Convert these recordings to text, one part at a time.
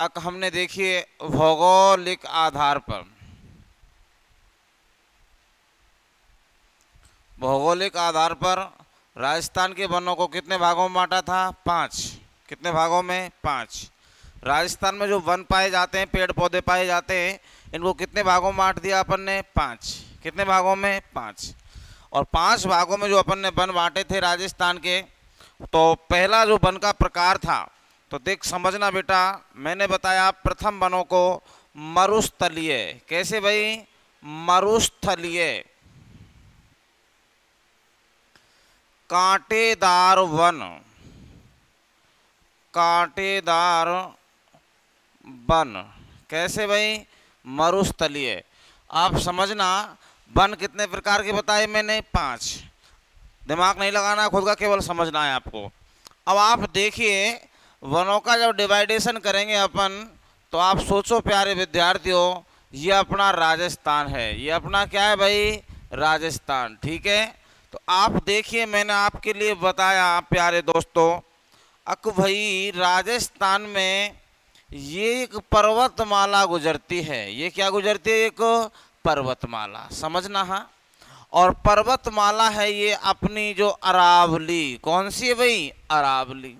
अब हमने देखिए भौगोलिक आधार पर। भौगोलिक आधार पर राजस्थान के वनों को कितने भागों में बांटा था? पाँच। कितने भागों में? पाँच। राजस्थान में जो वन पाए जाते हैं पेड़ पौधे पाए जाते हैं, इनको कितने भागों में बांट दिया अपन ने? पाँच। कितने भागों में? पाँच। और पाँच भागों में जो अपन ने वन बांटे थे राजस्थान के तो पहला जो वन का प्रकार था तो देख, समझना बेटा, मैंने बताया प्रथम वनों को मरुस्थलीय। कैसे भाई? मरुस्थलीय। कांटेदार वन। कांटेदार वन। कैसे भाई? मरुस्थलीय। आप समझना, वन कितने प्रकार के बताए मैंने? पाँच। दिमाग नहीं लगाना, खुद का केवल समझना है आपको। अब आप देखिए वनों का जब डिवाइडेशन करेंगे अपन तो आप सोचो प्यारे विद्यार्थियों, ये अपना राजस्थान है। ये अपना क्या है भाई? राजस्थान, ठीक है? तो आप देखिए, मैंने आपके लिए बताया, प्यारे दोस्तों अक भाई राजस्थान में ये एक पर्वतमाला गुजरती है। ये क्या गुजरती है? एक पर्वतमाला, समझना हाँ? और पर्वतमाला है ये अपनी जो अरावली, कौन सी है भाई? अरावली।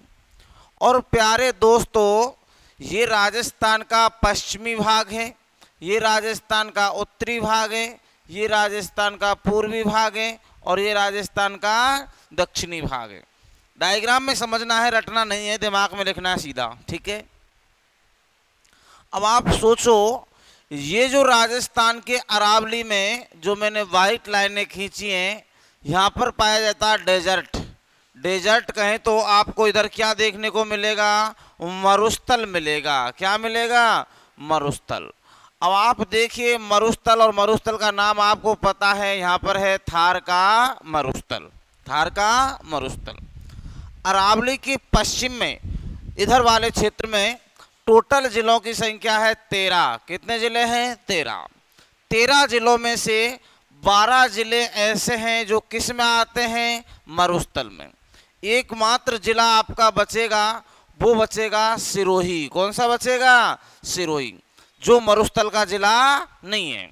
और प्यारे दोस्तों, ये राजस्थान का पश्चिमी भाग है, ये राजस्थान का उत्तरी भाग है, ये राजस्थान का पूर्वी भाग है और ये राजस्थान का दक्षिणी भाग है। डायग्राम में समझना है, रटना नहीं है, दिमाग में लिखना है सीधा, ठीक है? अब आप सोचो, ये जो राजस्थान के अरावली में जो मैंने वाइट लाइनें खींची हैं, यहाँ पर पाया जाता है डेजर्ट डेजर्ट कहें तो आपको इधर क्या देखने को मिलेगा? मरुस्थल मिलेगा। क्या मिलेगा? मरुस्थल। अब आप देखिए मरुस्थल और मरुस्थल का नाम आपको पता है, यहाँ पर है थार का मरुस्थल। थार का मरुस्थल। अरावली के पश्चिम में, इधर वाले क्षेत्र में टोटल जिलों की संख्या है तेरह। कितने ज़िले हैं? तेरह। तेरह जिलों में से बारह ज़िले ऐसे हैं जो किसमें आते हैं? मरुस्थल में। एकमात्र जिला आपका बचेगा, वो बचेगा सिरोही। कौन सा बचेगा? सिरोही। जो मरुस्थल का जिला नहीं है।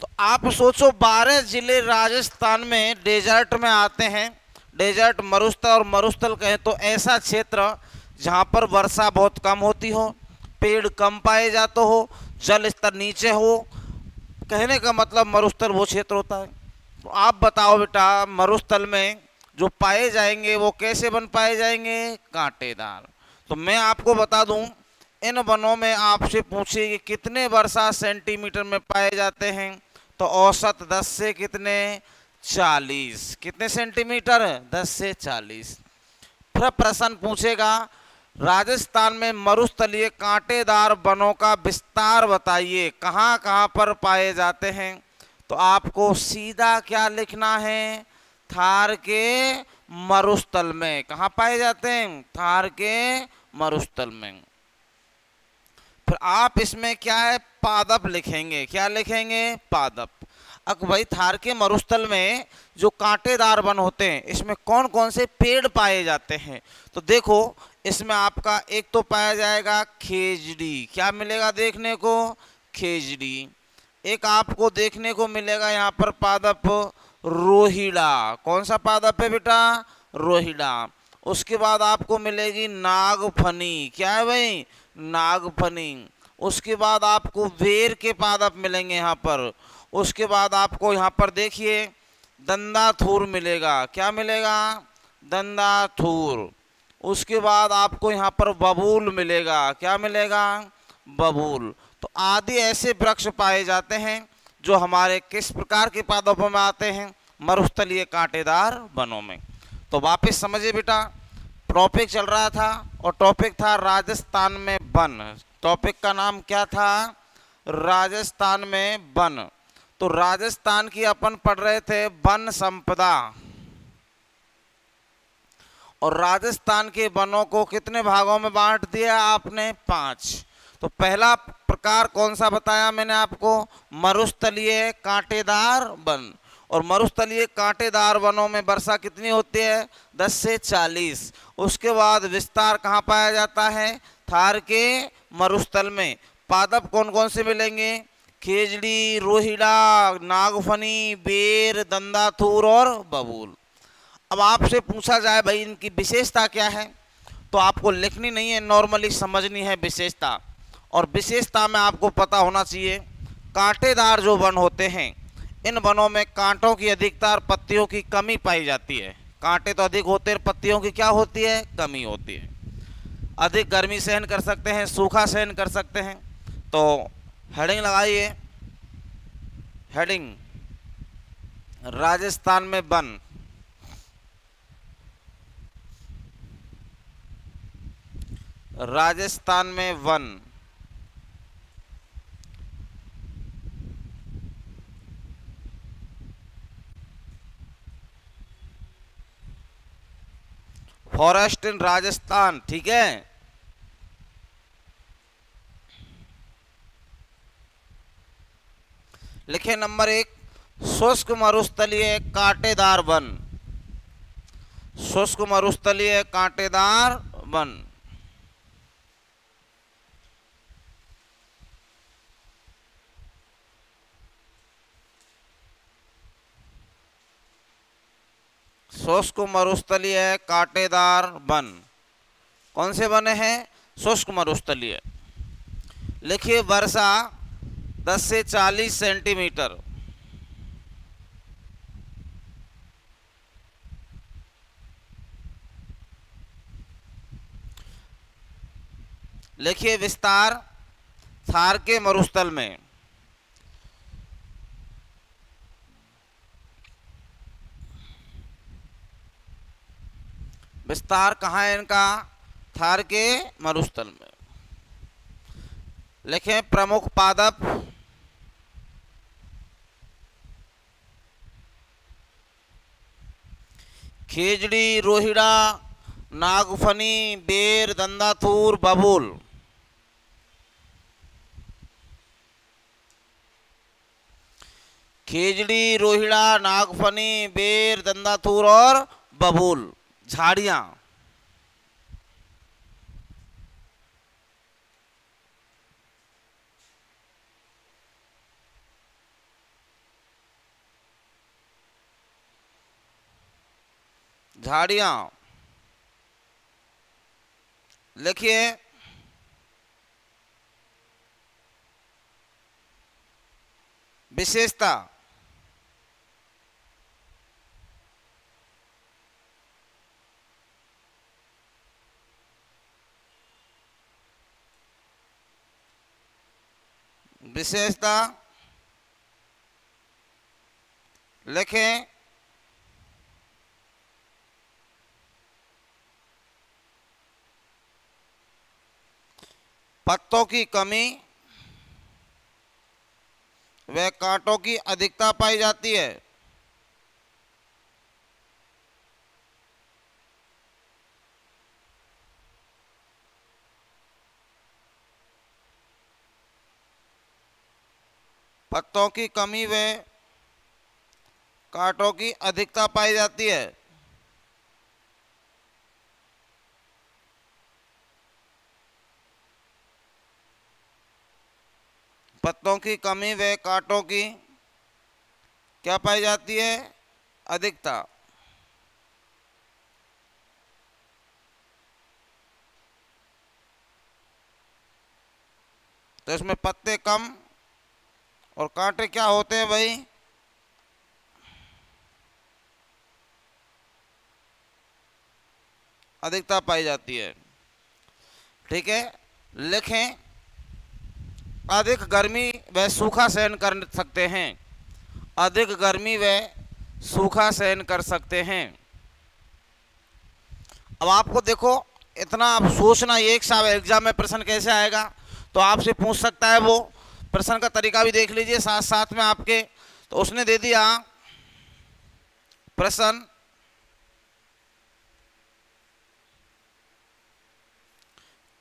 तो आप सोचो, बारह ज़िले राजस्थान में डेजर्ट में आते हैं। डेजर्ट मरुस्थल और मरुस्थल कहें तो ऐसा क्षेत्र जहाँ पर वर्षा बहुत कम होती हो, पेड़ कम पाए जाते हो, जल स्तर नीचे हो। कहने का मतलब मरुस्थल वो क्षेत्र होता है। तो आप बताओ बेटा, मरुस्थल में जो पाए जाएँगे, वो कैसे बन पाए जाएँगे? कांटेदार तो मैं आपको बता दूँ, इन वनों में आपसे पूछे कि कितने वर्षा सेंटीमीटर में पाए जाते हैं? तो औसत 10 से कितने? 40 कितने सेंटीमीटर? 10 से 40 फिर प्रश्न पूछेगा, राजस्थान में मरुस्थलीय कांटेदार वनों का विस्तार बताइए कहाँ कहाँ पर पाए जाते हैं? तो आपको सीधा क्या लिखना है? थार के मरुस्थल में। कहाँ पाए जाते हैं? थार के मरुस्थल में। फिर आप इसमें क्या है? पादप लिखेंगे। क्या लिखेंगे? पादप। अब भाई, थार के मरुस्थल में जो कांटेदार वन होते हैं, इसमें कौन कौन से पेड़ पाए जाते हैं? तो देखो, इसमें आपका एक तो पाया जाएगा खेजड़ी। क्या मिलेगा देखने को? खेजड़ी। एक आपको देखने को मिलेगा यहाँ पर पादप। रोहिड़ा। कौन सा पादप है बेटा? रोहिड़ा। उसके बाद आपको मिलेगी नागफनी। क्या है भाई? नागफनी। उसके बाद आपको वेर के पादप मिलेंगे यहाँ पर। उसके बाद आपको यहाँ पर देखिए, दंदाथूर मिलेगा। क्या मिलेगा? दंदाथूर। उसके बाद आपको यहाँ पर बबूल मिलेगा। क्या मिलेगा? बबूल। तो आदि ऐसे वृक्ष पाए जाते हैं जो हमारे किस प्रकार के पादपों में आते हैं? मरुस्थलीय कांटेदार वनों में। तो वापस समझिए बेटा टॉपिक चल रहा था और टॉपिक था राजस्थान में वन। टॉपिक का नाम क्या था? राजस्थान में वन। तो राजस्थान की अपन पढ़ रहे थे वन संपदा। और राजस्थान के वनों को कितने भागों में बांट दिया आपने? पाँच। तो पहला प्रकार कौन सा बताया मैंने आपको? मरुस्थलीय कांटेदार वन। और मरुस्थलीय कांटेदार वनों में वर्षा कितनी होती है? 10 से 40 उसके बाद विस्तार कहाँ पाया जाता है? थार के मरुस्थल में। पादप कौन कौन से मिलेंगे? खेजड़ी, रोहिड़ा, नागफनी, बेर, दंदाथूर और बबूल। अब आपसे पूछा जाए भाई, इनकी विशेषता क्या है? तो आपको लिखनी नहीं है, नॉर्मली समझनी है विशेषता। और विशेषता में आपको पता होना चाहिए, कांटेदार जो वन होते हैं इन वनों में कांटों की अधिकता और पत्तियों की कमी पाई जाती है। कांटे तो अधिक होते हैं, पत्तियों की क्या होती है? कमी होती है। अधिक गर्मी सहन कर सकते हैं, सूखा सहन कर सकते हैं। तो हेडिंग लगाइए। हेडिंग। राजस्थान में वन। राजस्थान में वन। फॉरेस्ट इन राजस्थान, ठीक है? लिखे नंबर एक, शुष्क मरुस्थलीय कांटेदार वन। शुष्क मरुस्थलीय कांटेदार वन। शुष्क मरुस्थलीय कांटेदार वन कौन से बने हैं? शुष्क मरुस्थलीय लिखिए वर्षा 10 से 40 सेंटीमीटर। लिखिए विस्तार थार के मरुस्थल में। विस्तार कहाँ है इनका? थार के मरुस्थल में। लिखें प्रमुख पादप। खेजड़ी, रोहिड़ा, नागफनी, बेर, दंदाथूर, बबूल। खेजड़ी, रोहिड़ा, नागफनी, बेर, दंदाथूर और बबूल। झाड़ियाँ। झाड़ियाँ। लिखिए। विशेषता। विशेषता लिखें पत्तों की कमी व कांटों की अधिकता पाई जाती है। पत्तों की कमी व कांटों की अधिकता पाई जाती है। पत्तों की कमी व कांटों की क्या पाई जाती है? अधिकता। तो इसमें पत्ते कम और कांटे क्या होते हैं भाई? अधिकता पाई जाती है। ठीक है? लिखें, अधिक गर्मी व सूखा सहन कर सकते हैं। अधिक गर्मी व सूखा सहन कर सकते हैं। अब आपको देखो, इतना आप सोचना, एक साल एग्ज़ाम में प्रश्न कैसे आएगा? तो आपसे पूछ सकता है वो प्रश्न का तरीका भी देख लीजिए साथ साथ में आपके। तो उसने दे दिया प्रश्न।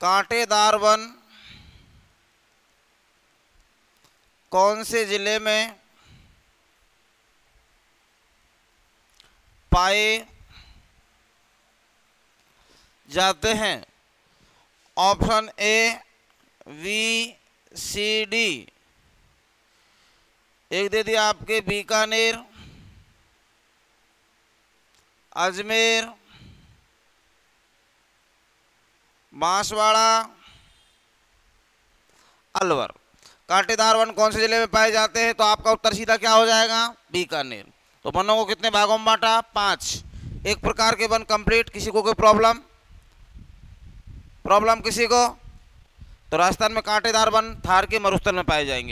कांटेदार वन कौन से ज़िले में पाए जाते हैं? Option A, B C D एक दे दिया आपके बीकानेर, अजमेर, बांसवाड़ा, अलवर। कांटेदार वन कौन से ज़िले में पाए जाते हैं? तो आपका उत्तर सीधा क्या हो जाएगा? बीकानेर। तो वनों को कितने भागों में बांटा? पाँच। एक प्रकार के वन कंप्लीट किसी को कोई प्रॉब्लम प्रॉब्लम किसी को? तो राजस्थान में कांटेदार वन थार के मरुस्थल में पाए जाएँगे।